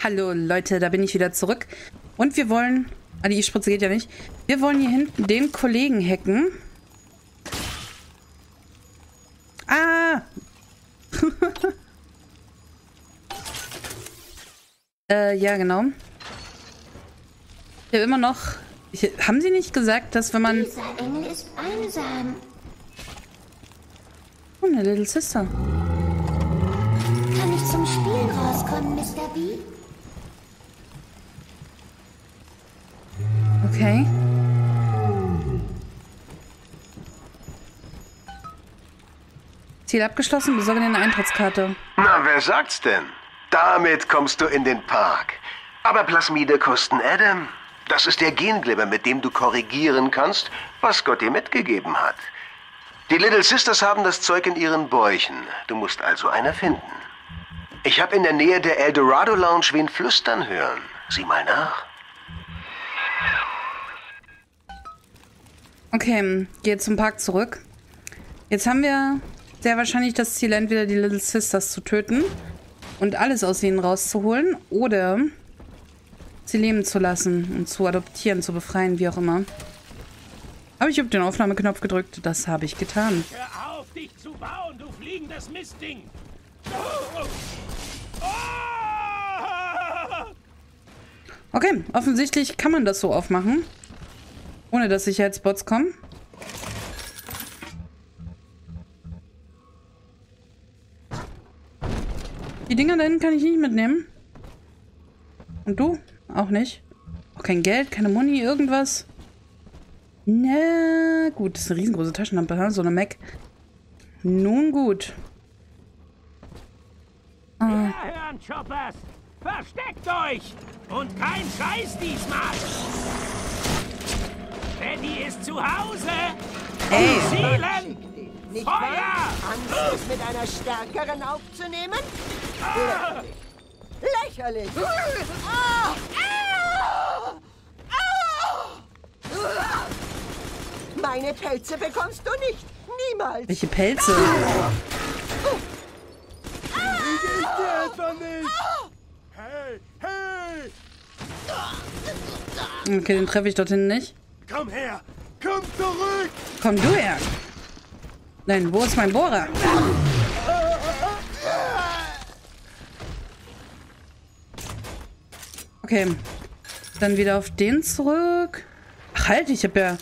Hallo Leute, da bin ich wieder zurück. Und wir wollen... Ah, die E-Spritze geht ja nicht. Wir wollen hier hinten den Kollegen hacken. Ah! äh, ja, genau. Ich habe immer noch... Ich, haben sie nicht gesagt, dass wenn man... Dieser Engel ist einsam. Oh, eine Little Sister. Kann ich zum Spielen rauskommen, Mr. B? Okay. Ziel abgeschlossen, besorge dir eine Eintrittskarte. Na, wer sagt's denn? Damit kommst du in den Park. Aber Plasmide kosten Adam. Das ist der Genglibber, mit dem du korrigieren kannst, was Gott dir mitgegeben hat. Die Little Sisters haben das Zeug in ihren Bäuchen. Du musst also eine finden. Ich habe in der Nähe der Eldorado Lounge wen flüstern hören. Sieh mal nach. Okay, geh zum Park zurück. Jetzt haben wir sehr wahrscheinlich das Ziel, entweder die Little Sisters zu töten und alles aus ihnen rauszuholen oder sie leben zu lassen und zu adoptieren, zu befreien, wie auch immer. Aber ich habe den Aufnahmeknopf gedrückt. Das habe ich getan. Hör auf, dich zu bauen, du fliegendes Mistding! Oh! Okay, offensichtlich kann man das so aufmachen. Ohne dass Sicherheitsbots kommen. Die Dinger da hinten kann ich nicht mitnehmen. Und du? Auch nicht. Auch kein Geld, keine Money, irgendwas. Na gut, das ist eine riesengroße Taschenlampe, so eine Mac. Nun gut. Ah, Ja, hören, Choppers! Versteckt euch! Und kein Scheiß diesmal! Eddie ist zu Hause! ey, Zielen! Nicht Feuer! wahr? Angst, es mit einer stärkeren aufzunehmen? Ah! Lächerlich! Ah! Ah! Ah! Meine Pelze bekommst du nicht! Niemals! welche Pelze. dir etwa nicht! Hey, hey! Okay, den treffe ich dort hinten nicht. Komm her! Komm zurück! Komm du her. Nein, wo ist mein Bohrer? Okay. Dann wieder auf den zurück. Ach halt, ich habe ja...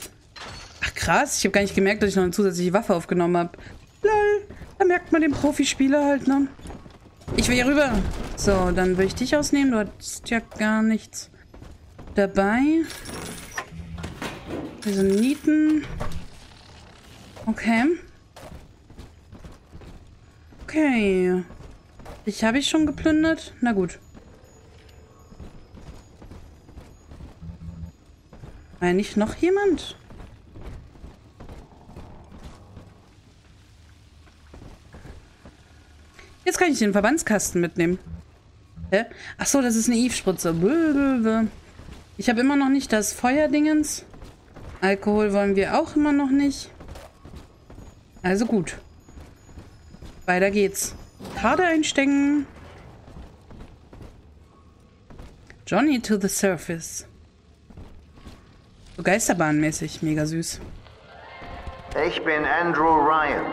Ach krass, ich habe gar nicht gemerkt, dass ich noch eine zusätzliche Waffe aufgenommen habe. Lol, da merkt man den Profispieler halt, ne? Ich will hier rüber. So, dann will ich dich ausnehmen. Du hast ja gar nichts dabei. Diese Nieten. Okay. Okay. Ich habe ich schon geplündert? Na gut. Ja nicht noch jemand? Jetzt kann ich den Verbandskasten mitnehmen. Hä? Ach das ist eine Eve-Spritze. Ich habe immer noch nicht das Feuerdingens. Alkohol wollen wir auch immer noch nicht. Also gut. Weiter geht's. Karte einstecken. Johnny to the surface. So Geisterbahnmäßig. Mega süß. Ich bin Andrew Ryan.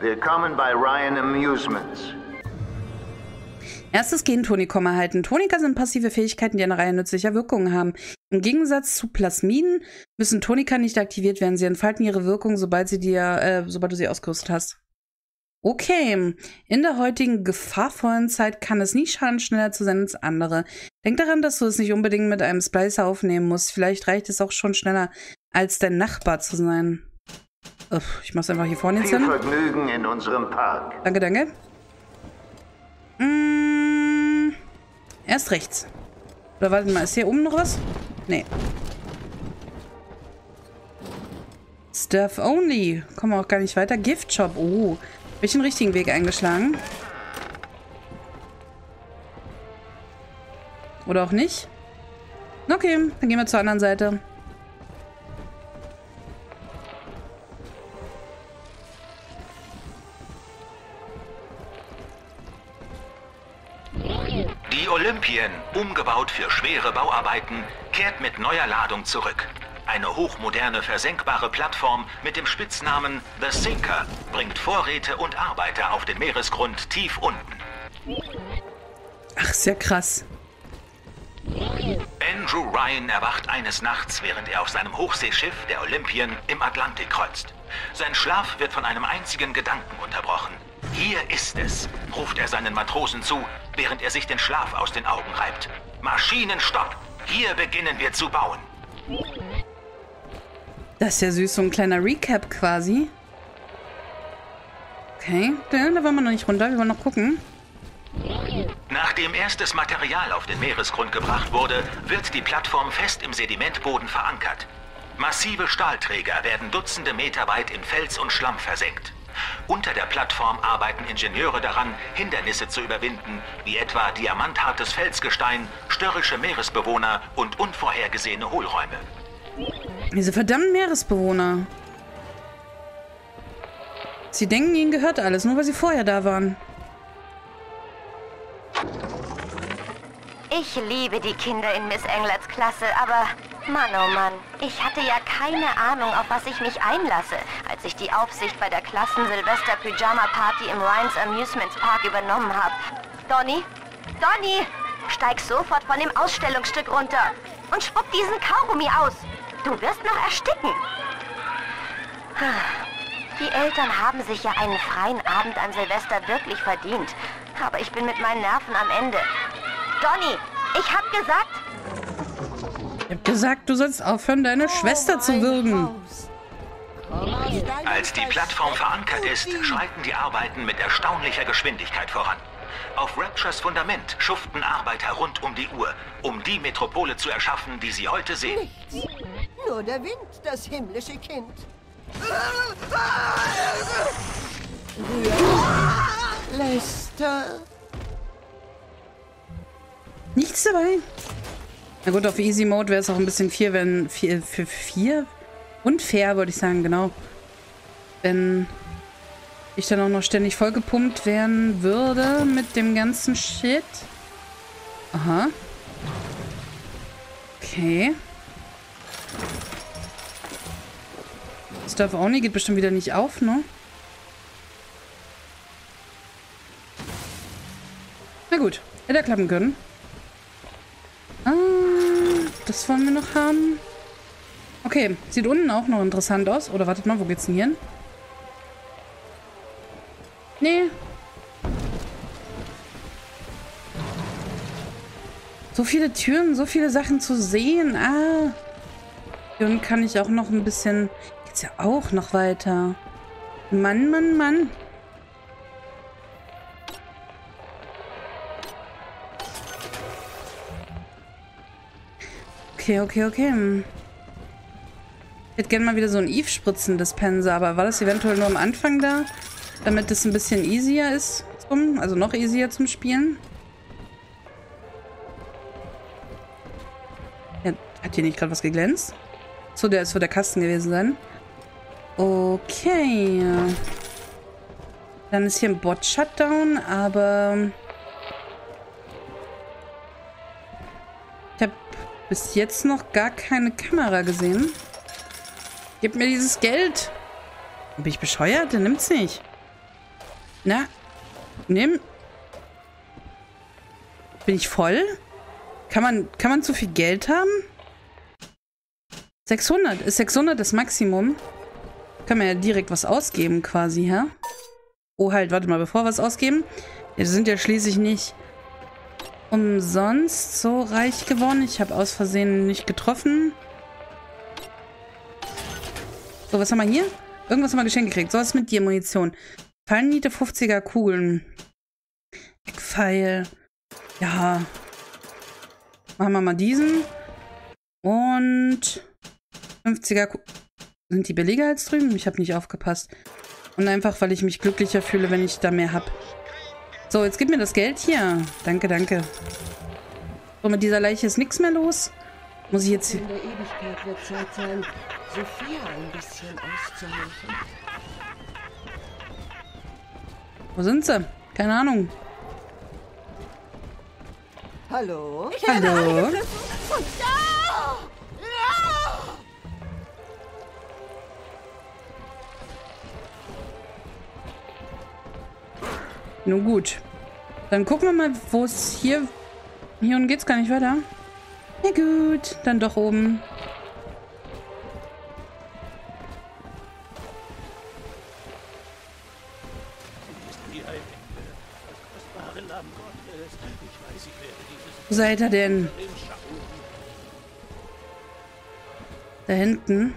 Willkommen bei Ryan Amusements. Erstes Gen-Tonikum erhalten. Tonika sind passive Fähigkeiten, die eine Reihe nützlicher Wirkungen haben. Im Gegensatz zu Plasmiden müssen Tonika nicht aktiviert werden. Sie entfalten ihre Wirkung, sobald, sie dir, äh, sobald du sie ausgerüstet hast. Okay. In der heutigen gefahrvollen Zeit kann es nie schaden, schneller zu sein als andere. Denk daran, dass du es nicht unbedingt mit einem Splicer aufnehmen musst. Vielleicht reicht es auch schon schneller, als dein Nachbar zu sein. Uff, ich mach's einfach hier vorne jetzt hin. Vergnügen in unserem Park. Danke, danke. Mm, erst rechts. Oder warte mal, ist hier oben noch was? Nee. Stuff only. Kommen wir auch gar nicht weiter. Gift Shop. Oh. Hab ich den richtigen Weg eingeschlagen? Oder auch nicht? Okay, dann gehen wir zur anderen Seite. Die Olympien, umgebaut für schwere Bauarbeiten, kehrt mit neuer Ladung zurück. Eine hochmoderne versenkbare Plattform mit dem Spitznamen The Sinker bringt Vorräte und Arbeiter auf den Meeresgrund tief unten. Ach, sehr krass. Andrew Ryan erwacht eines Nachts, während er auf seinem Hochseeschiff der Olympien im Atlantik kreuzt. Sein Schlaf wird von einem einzigen Gedanken unterbrochen. Hier ist es, ruft er seinen Matrosen zu, während er sich den Schlaf aus den Augen reibt. Maschinenstopp! Hier beginnen wir zu bauen. Das ist ja süß, so ein kleiner Recap quasi. Okay, da, da wollen wir noch nicht runter, wir wollen noch gucken. Nachdem erstes Material auf den Meeresgrund gebracht wurde, wird die Plattform fest im Sedimentboden verankert. Massive Stahlträger werden Dutzende Meter weit in Fels und Schlamm versenkt. Unter der Plattform arbeiten Ingenieure daran, Hindernisse zu überwinden, wie etwa diamanthartes Felsgestein, störrische Meeresbewohner und unvorhergesehene Hohlräume. Diese verdammten Meeresbewohner. Sie denken, ihnen gehört alles, nur weil sie vorher da waren. Ich liebe die Kinder in Miss Englerts Klasse, aber Mann, oh Mann, ich hatte ja keine Ahnung, auf was ich mich einlasse, als ich die Aufsicht bei der Klassen-Silvester-Pyjama-Party im Ryans Amusements Park übernommen habe. Donny? Donny! Steig sofort von dem Ausstellungsstück runter und spuck diesen Kaugummi aus. Du wirst noch ersticken. Die Eltern haben sich ja einen freien Abend an Silvester wirklich verdient. Aber ich bin mit meinen Nerven am Ende. Donny, ich hab gesagt, Ich hab gesagt, du sollst aufhören, deine Schwester zu würgen. Als die Plattform verankert ist, schreiten die Arbeiten mit erstaunlicher Geschwindigkeit voran. Auf Raptures Fundament schuften Arbeiter rund um die Uhr, um die Metropole zu erschaffen, die sie heute sehen. Nichts. Nur der Wind, das himmlische Kind. Lester. Nichts dabei. Na gut, auf Easy Mode wäre es auch ein bisschen vier, wenn vier, für vier unfair, würde ich sagen, genau. Wenn ich dann auch noch ständig vollgepumpt werden würde mit dem ganzen Shit. Aha. Okay. Stuff Only geht bestimmt wieder nicht auf, ne? Na gut, hätte er klappen können. Das wollen wir noch haben. Okay, sieht unten auch noch interessant aus. Oder wartet mal, wo geht's denn hier hin? Nee. So viele Türen, so viele Sachen zu sehen. Ah. Hier unten kann ich auch noch ein bisschen... Geht's ja auch noch weiter. Mann, Mann, Mann. Okay, okay, okay. Ich hätte gerne mal wieder so ein Eve-Spritzen-Dispenser, aber war das eventuell nur am Anfang da? Damit es ein bisschen easier ist, zum, also noch easier zum Spielen? Ja, hat hier nicht gerade was geglänzt? So, der ist für der Kasten gewesen sein. Okay. Dann ist hier ein Bot-Shutdown, aber... bis jetzt noch gar keine Kamera gesehen. Gib mir dieses Geld. Bin ich bescheuert? Der nimmt's nicht. Na, nimm. Bin ich voll? Kann man, kann man zu viel Geld haben? 600. Ist 600 das Maximum? Kann man ja direkt was ausgeben quasi, ja? Oh, halt, warte mal, bevor wir was ausgeben. Wir sind ja schließlich nicht umsonst so reich geworden. Ich habe aus Versehen nicht getroffen. So, was haben wir hier? Irgendwas haben wir geschenkt gekriegt. So was mit dir, Munition. Fallniete 50er Kugeln. Eckpfeil. Ja. Machen wir mal diesen. Und 50er Ku Sind die billiger als drüben? Ich habe nicht aufgepasst. Und einfach, weil ich mich glücklicher fühle, wenn ich da mehr habe. So, jetzt gib mir das Geld hier. Danke, danke. So, mit dieser Leiche ist nichts mehr los. Muss ich jetzt... In der Ewigkeit wird Zeit sein, Sophia ein bisschen auszuhelfen. Wo sind sie? Keine Ahnung. Hallo? Ich Hallo? und da! Nun gut. Dann gucken wir mal, wo es hier... Hier unten geht's gar nicht weiter. Na gut, dann doch oben. Seid ihr denn? Da hinten.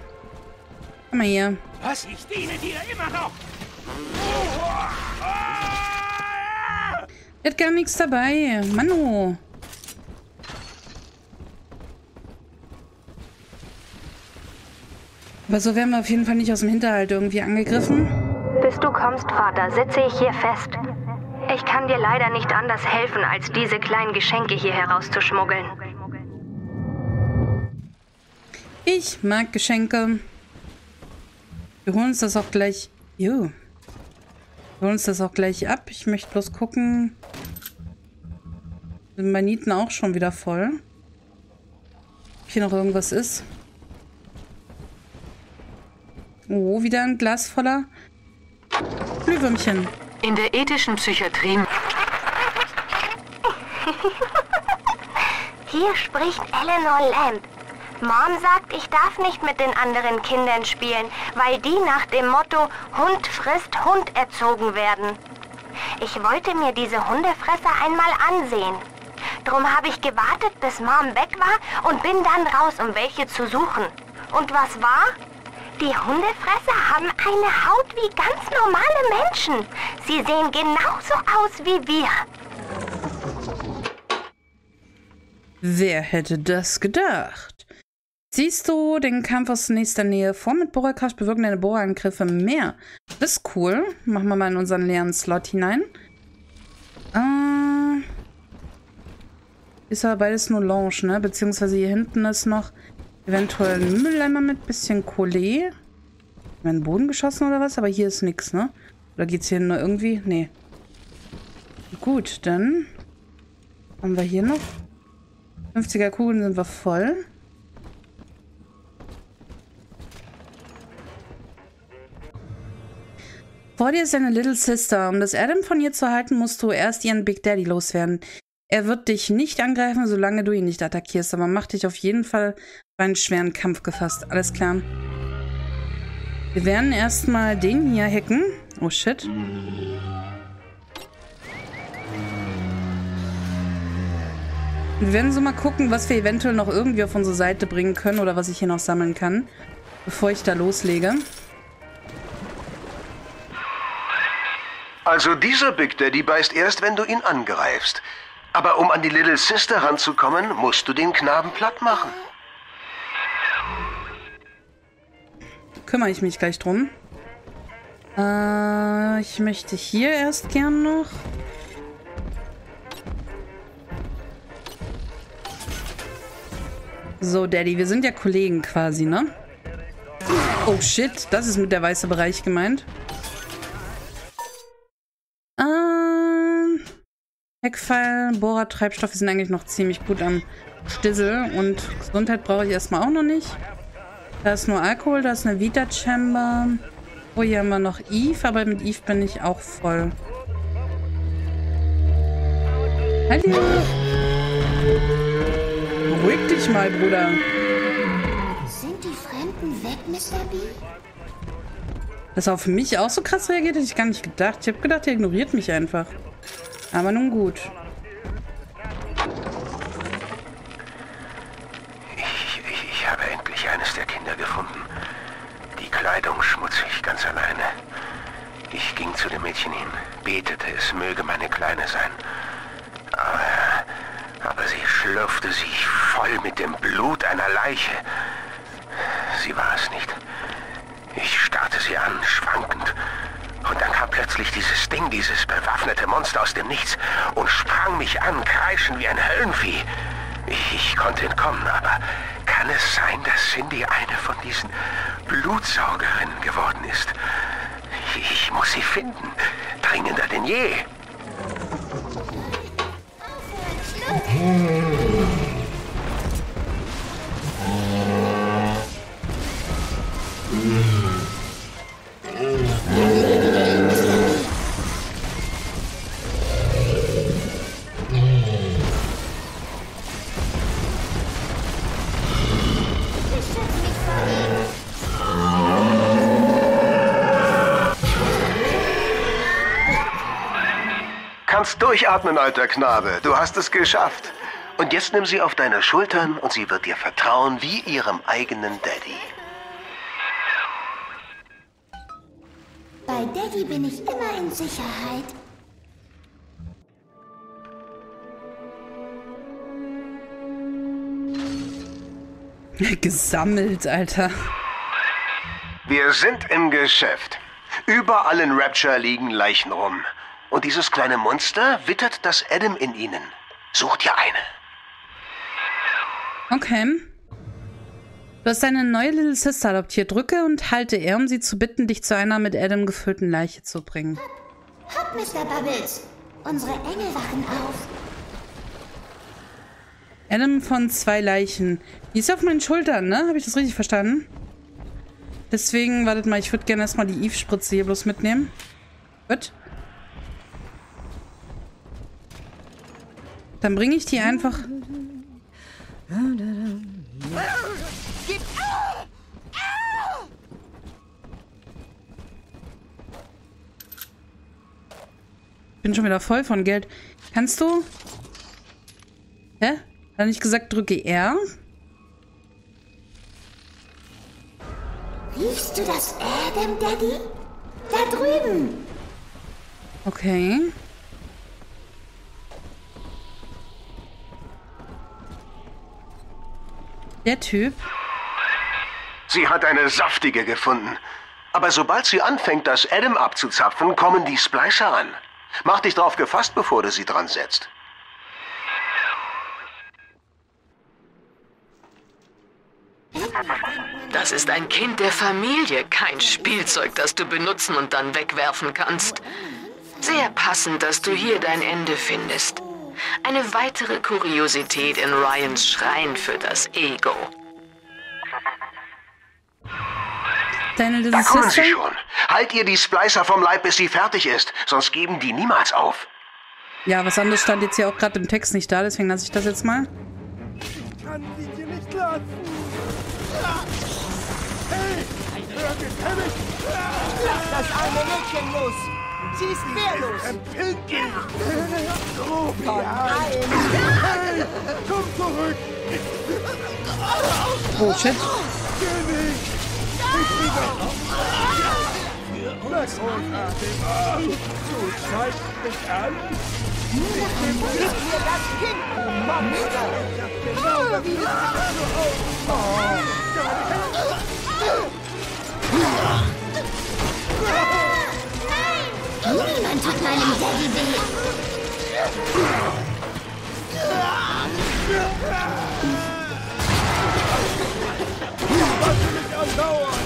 Komm mal hier. Was? Ich diene dir immer noch! Der hat gar nichts dabei. Mano. Aber so werden wir auf jeden Fall nicht aus dem Hinterhalt irgendwie angegriffen. Bis du kommst, Vater, sitze ich hier fest. Ich kann dir leider nicht anders helfen, als diese kleinen Geschenke hier herauszuschmuggeln. Ich mag Geschenke. Wir holen uns das auch gleich. Jo. Wir holen uns das auch gleich ab. Ich möchte bloß gucken. Sind meine Nieten auch schon wieder voll? Ob hier noch irgendwas ist? Oh, wieder ein Glas voller Glühwürmchen. In der ethischen Psychiatrie. Hier spricht Eleanor Lamb. Mom sagt, ich darf nicht mit den anderen Kindern spielen, weil die nach dem Motto Hund frisst Hund erzogen werden. Ich wollte mir diese Hundefresser einmal ansehen. Drum habe ich gewartet, bis Mom weg war und bin dann raus, um welche zu suchen. Und was war? Die Hundefresser haben eine Haut wie ganz normale Menschen. Sie sehen genauso aus wie wir. Wer hätte das gedacht? Siehst du den Kampf aus nächster Nähe vor mit Bohrerkraft bewirken deine Bohrerangriffe mehr. Das ist cool. Machen wir mal in unseren leeren Slot hinein. Äh, ist aber beides nur Lounge, ne? Beziehungsweise hier hinten ist noch eventuell ein Mülleimer mit bisschen Kohle. In den Boden geschossen oder was? Aber hier ist nichts, ne? Oder geht's hier nur irgendwie? Nee. Gut, dann haben wir hier noch 50er Kugeln sind wir voll. Vor dir ist deine Little Sister. Um das Adam von ihr zu halten, musst du erst ihren Big Daddy loswerden. Er wird dich nicht angreifen, solange du ihn nicht attackierst, aber mach dich auf jeden Fall bei einen schweren Kampf gefasst. Alles klar. Wir werden erstmal den hier hacken. Oh shit. Wir werden so mal gucken, was wir eventuell noch irgendwie auf unsere Seite bringen können oder was ich hier noch sammeln kann, bevor ich da loslege. Also dieser Big Daddy beißt erst, wenn du ihn angreifst. Aber um an die Little Sister ranzukommen, musst du den Knaben platt machen. Kümmere ich mich gleich drum. Äh, ich möchte hier erst gern noch. So, Daddy, wir sind ja Kollegen quasi, ne? Oh shit, das ist mit der weiße Bereich gemeint. Heckpfeil, Bohrer, Treibstoffe sind eigentlich noch ziemlich gut am Stissel und Gesundheit brauche ich erstmal auch noch nicht. Da ist nur Alkohol, da ist eine Vita Chamber. Oh, hier haben wir noch Eve, aber mit Eve bin ich auch voll. Hallo! Beruhig dich mal, Bruder. Sind die Fremden weg, Mr. B? Dass er auf mich auch so krass reagiert, hätte ich gar nicht gedacht. Ich habe gedacht, er ignoriert mich einfach. Aber nun gut. Ich, ich, ich habe endlich eines der Kinder gefunden. Die Kleidung schmutzig, ganz alleine. Ich ging zu dem Mädchen hin, betete, es möge meine Kleine sein. Aber, aber sie schlürfte sich voll mit dem Blut einer Leiche. Sie war es nicht. Ich starrte sie an, schwankend. Und dann kam plötzlich dieses Ding, dieses bewaffnete Monster aus dem Nichts und sprang mich an, kreischend wie ein Höllenvieh. Ich, ich konnte entkommen, aber kann es sein, dass Cindy eine von diesen Blutsaugerinnen geworden ist? Ich, ich muss sie finden. Dringender denn je. Aufhören! Durchatmen, alter Knabe. Du hast es geschafft. Und jetzt nimm sie auf deine Schultern und sie wird dir vertrauen wie ihrem eigenen Daddy. Bei Daddy bin ich immer in Sicherheit. Gesammelt, Alter. Wir sind im Geschäft. Überall in Rapture liegen Leichen rum. Und dieses kleine Monster wittert das Adam in ihnen. Such dir eine. Okay. Du hast deine neue Little Sister adoptiert. Drücke und halte R, um sie zu bitten, dich zu einer mit Adam gefüllten Leiche zu bringen. Hopp, Mr. Bubbles. Unsere Engel wachen auf. Adam von zwei Leichen. Die ist auf meinen Schultern, ne? Habe ich das richtig verstanden? Deswegen, wartet mal, ich würde gerne erstmal die Eve-Spritze hier bloß mitnehmen. Gut. Dann bringe ich die einfach. Bin schon wieder voll von Geld. Kannst du. Hä? Hat er nicht gesagt, drücke R? Riechst du das Adam, Daddy? Da drüben. Okay. Der Typ. Sie hat eine saftige gefunden. Aber sobald sie anfängt, das Adam abzuzapfen, kommen die Splicer an. Mach dich drauf gefasst, bevor du sie dran setzt. Das ist ein Kind der Familie, kein Spielzeug, das du benutzen und dann wegwerfen kannst. Sehr passend, dass du hier dein Ende findest. Eine weitere Kuriosität in Ryans Schrein für das Ego. Deine Da kommen sie schon. Halt ihr die Splicer vom Leib, bis sie fertig ist. Sonst geben die niemals auf. Ja, was anderes stand jetzt hier auch gerade im Text nicht da, deswegen lasse ich das jetzt mal. kann sie dir nicht lassen. Hey, hör gefällig. Lass das arme Mädchen los. Sie ist wehrlos. Empfindlich. So wie Von allen. Hey, komm zurück. Oh, shit. Geh nicht. Nicht wieder. Na großartig. Du zeigst mich an. Gib mir das Kind, du Monster. Genau wie Niemand tut meinem Daddy weh. mich andauern.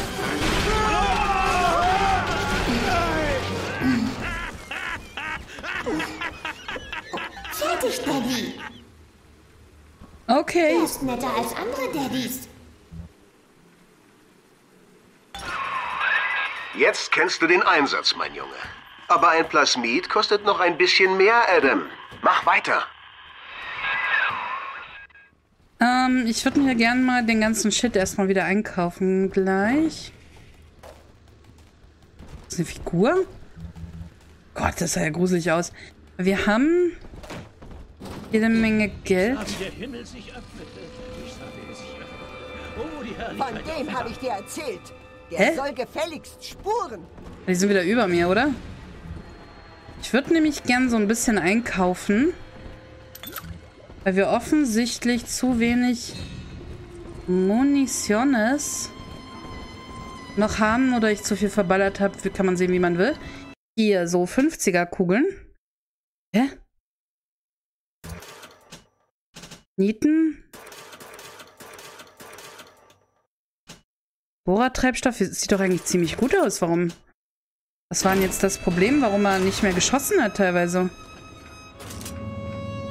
Fertig, Daddy. Okay. Er ist netter als andere Daddys. Jetzt kennst du den Einsatz, mein Junge. Aber ein Plasmid kostet noch ein bisschen mehr, Adam. Mach weiter. Ähm, ich würde mir gerne mal den ganzen Shit erstmal wieder einkaufen gleich. Das ist eine Figur? Gott, das sah ja gruselig aus. Wir haben jede Menge Geld. Oh, Von dem habe ich dir erzählt. Der Hä? soll gefälligst spuren. Die sind wieder über mir, oder? Ich würde nämlich gern so ein bisschen einkaufen. Weil wir offensichtlich zu wenig Munitiones noch haben oder ich zu viel verballert habe. Kann man sehen, wie man will. Hier, so 50er Kugeln. Hä? Nieten. Bohrertreibstoff sieht doch eigentlich ziemlich gut aus. Warum? Was war denn jetzt das Problem, warum er nicht mehr geschossen hat teilweise?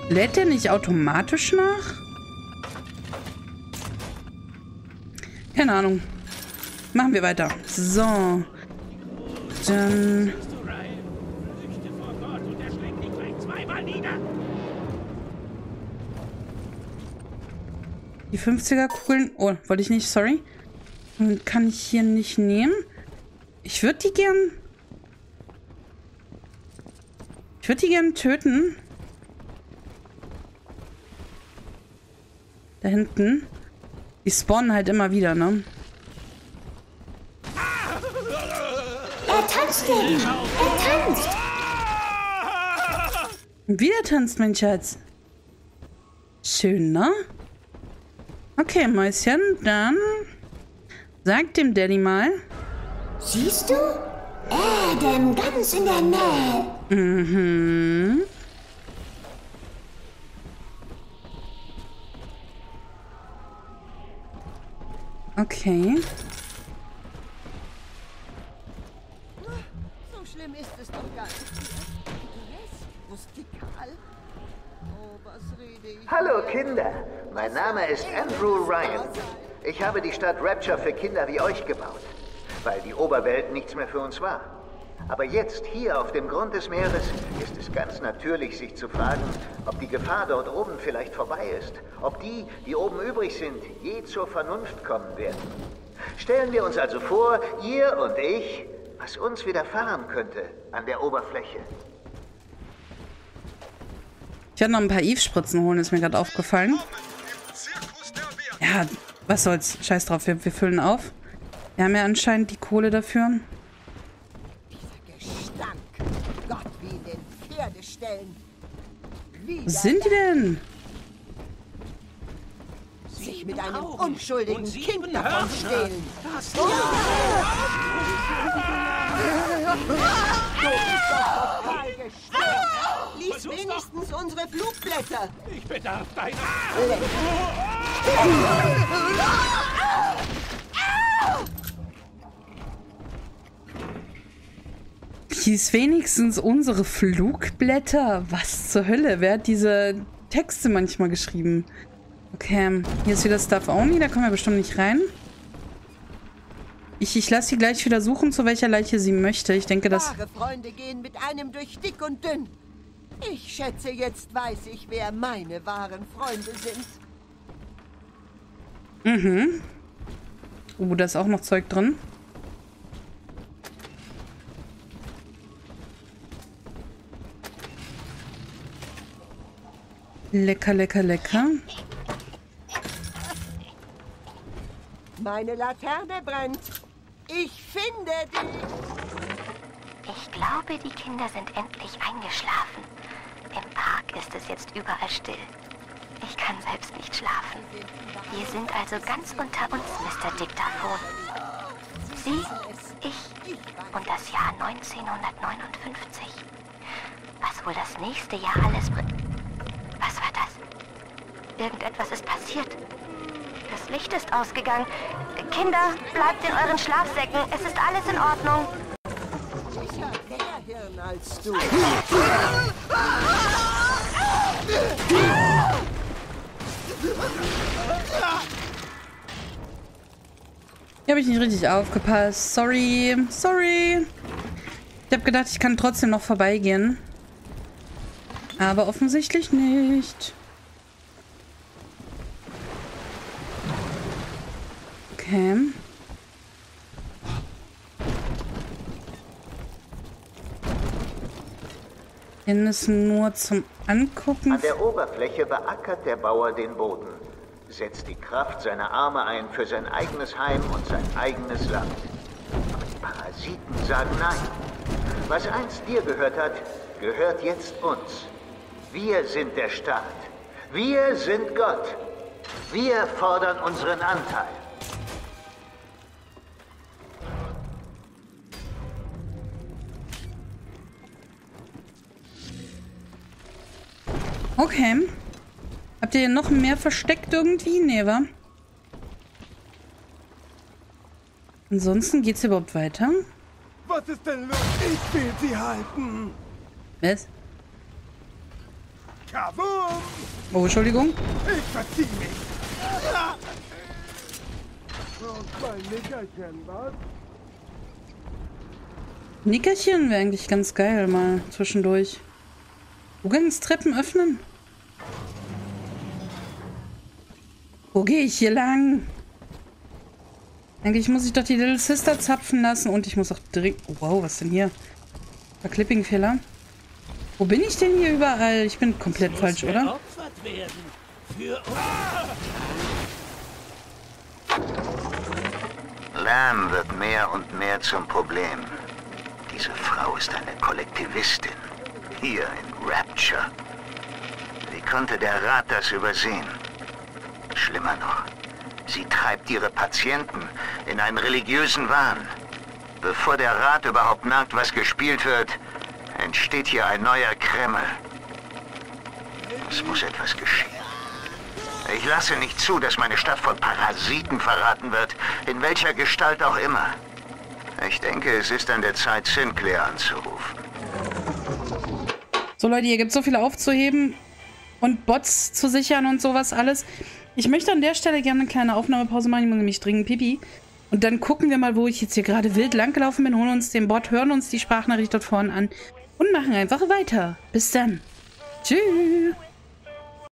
Lädt der nicht automatisch nach? Keine Ahnung. Machen wir weiter. So. Dann... Die 50er-Kugeln... Oh, wollte ich nicht, sorry. Kann ich hier nicht nehmen. Ich würde die gern... Ich würde die gern töten. Da hinten. Die spawnen halt immer wieder, ne? Er tanzt, Daddy. Er tanzt. Und wieder tanzt mein Schatz. Schön, ne? Okay, Mäuschen, dann sag dem Daddy mal. Siehst du? Adam, ganz in der Nähe. Mhm. Okay. So schlimm ist es doch gar nicht. Oh, was rede ich? Hallo Kinder, mein Name ist Andrew Ryan. Ich habe die Stadt Rapture für Kinder wie euch gebaut, weil die Oberwelt nichts mehr für uns war. Aber jetzt, hier auf dem Grund des Meeres, ist es ganz natürlich, sich zu fragen, ob die Gefahr dort oben vielleicht vorbei ist. Ob die, die oben übrig sind, je zur Vernunft kommen werden. Stellen wir uns also vor, ihr und ich, was uns widerfahren könnte an der Oberfläche. Ich werde noch ein paar Eve-Spritzen holen, ist mir gerade aufgefallen. Ja, was soll's. Scheiß drauf, wir, wir füllen auf. Wir haben ja anscheinend die Kohle dafür. Gestank. Gott, wie in den Wo sind die denn? Sich mit einem unschuldigen Kind davon stehlen. Das Du bist doch total gestört. Lies wenigstens unsere Flugblätter. Ich bedarf deiner... Hieß wenigstens unsere Flugblätter. Was zur Hölle? Wer hat diese Texte manchmal geschrieben? Okay, hier ist wieder Stuff Only. Da kommen wir bestimmt nicht rein. Ich, ich lasse sie gleich wieder suchen, zu welcher Leiche sie möchte. Ich denke, das... Wahre Freunde gehen mit einem durch dick und dünn. Ich schätze, jetzt weiß ich, wer meine wahren Freunde sind. Mhm. Oh, da ist auch noch Zeug drin. Lecker, lecker, lecker. Meine Laterne brennt. Ich finde die. Ich glaube, die Kinder sind endlich eingeschlafen. Im Park ist es jetzt überall still. Ich kann selbst nicht schlafen. Wir sind also ganz unter uns, Mr. Diktaphon. Sie, ich und das Jahr 1959. Was wohl das nächste Jahr alles bringt. Was war das? Irgendetwas ist passiert. Das Licht ist ausgegangen. Kinder, bleibt in euren Schlafsäcken. Es ist alles in Ordnung. Sicher mehr Hirn als du. Hier habe ich nicht richtig aufgepasst. Sorry. Sorry. Ich habe gedacht, ich kann trotzdem noch vorbeigehen. Aber offensichtlich nicht. Okay. Hier ist nur zum Angucken. An der Oberfläche beackert der Bauer den Boden, setzt die Kraft seiner Arme ein für sein eigenes Heim und sein eigenes Land. Aber die Parasiten sagen nein. Was einst dir gehört hat, gehört jetzt uns. Wir sind der Staat. Wir sind Gott. Wir fordern unseren Anteil. Okay. Habt ihr noch mehr versteckt irgendwie? Nee, wa? Ansonsten geht's überhaupt weiter? Was ist denn los? Ich will sie halten. Was? Kavum! Oh, Entschuldigung. Ich verzieh mich! Ah! Nickerchen, was? Nickerchen wäre eigentlich ganz geil mal zwischendurch. Zugangstreppen öffnen? Wo gehe ich hier lang? Eigentlich muss ich doch die Little Sister zapfen lassen und ich muss auch dringend... wow, was denn hier? Verclipping-Fehler. Wo bin ich denn hier überall? Ich bin komplett falsch, oder? Lamb wird mehr und mehr zum Problem. Diese Frau ist eine Kollektivistin. Hier in Rapture. Wie konnte der Rat das übersehen? Schlimmer noch. Sie treibt ihre Patienten in einen religiösen Wahn. Bevor der Rat überhaupt merkt, was gespielt wird, entsteht hier ein neuer Kreml. Es muss etwas geschehen. Ich lasse nicht zu, dass meine Stadt von Parasiten verraten wird, in welcher Gestalt auch immer. Ich denke, es ist an der Zeit, Sinclair anzurufen. So Leute, hier gibt es so viel aufzuheben und Bots zu sichern und sowas alles. Ich möchte an der Stelle gerne eine kleine Aufnahmepause machen. Ich muss nämlich dringend Pipi. Und dann gucken wir mal, wo ich jetzt hier gerade wild langgelaufen bin, holen uns den Bot, hören uns die Sprachnachricht dort vorne an und machen einfach weiter. Bis dann. Tschüss.